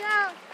Go.